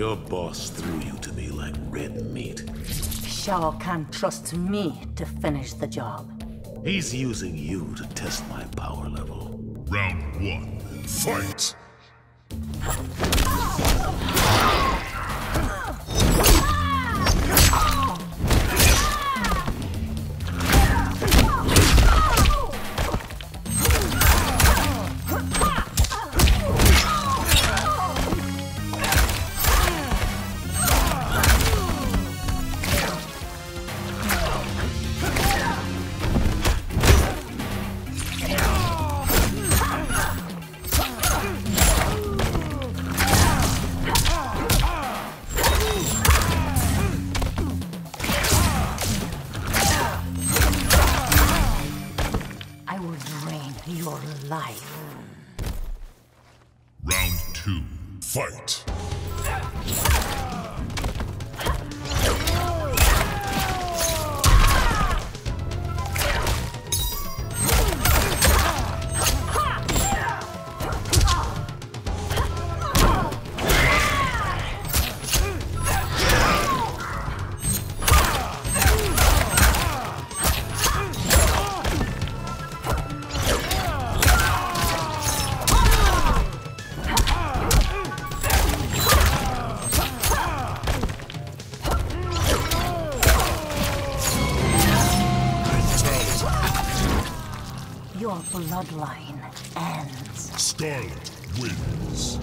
Your boss threw you to me like red meat. Shao Kahn trusts me to finish the job. He's using you to test my power level. Round one, fight! Will drain your life. Round two, fight! Your bloodline ends. Scarlet wins.